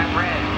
black red.